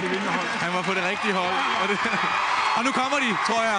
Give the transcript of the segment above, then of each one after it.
på det vindende hold. Han var på det rigtige hold. Og, det, og nu kommer de, tror jeg.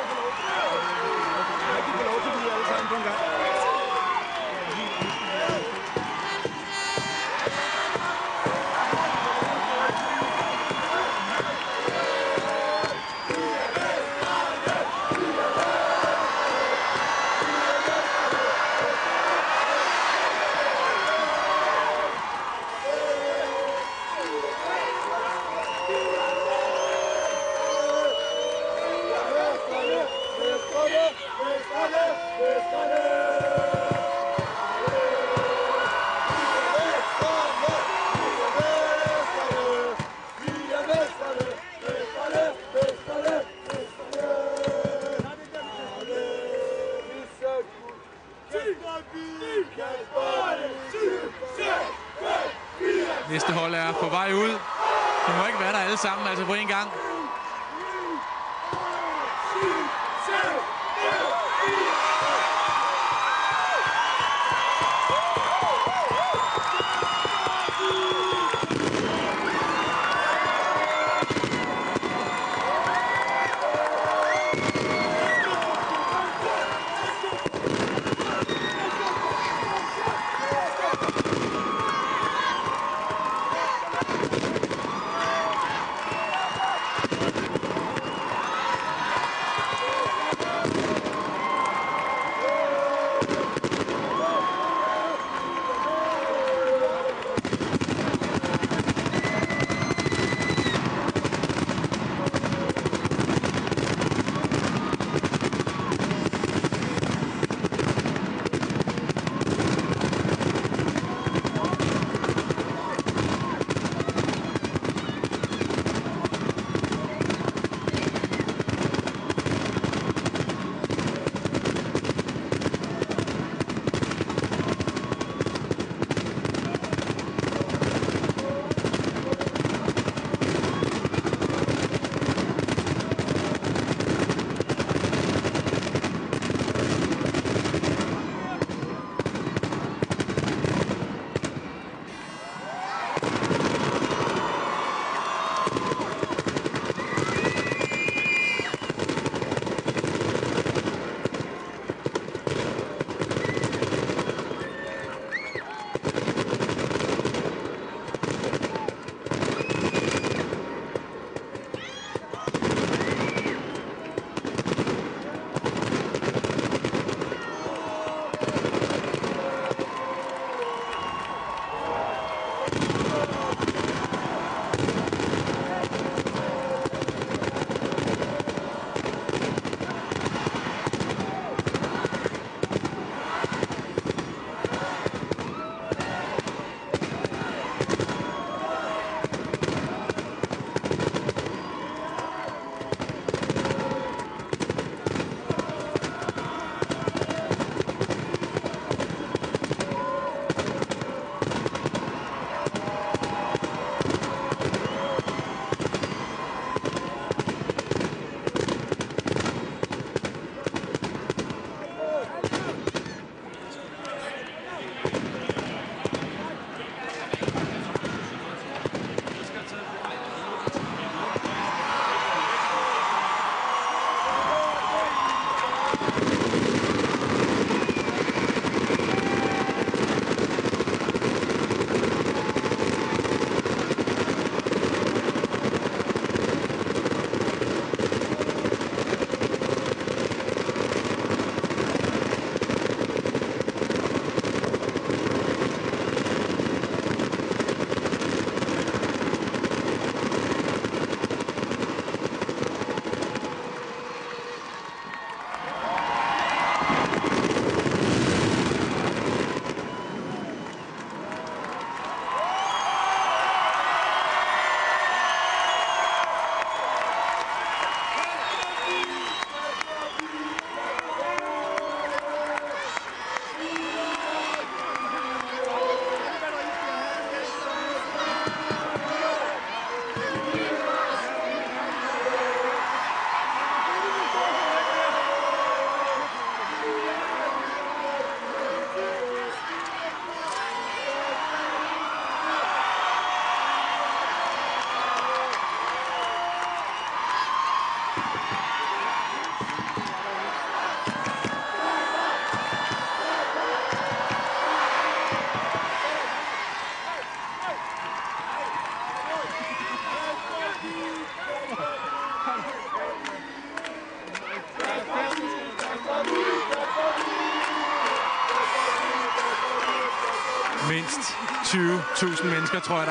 er der alle sammen, altså på en gang. Mindst 20.000 mennesker, tror jeg, der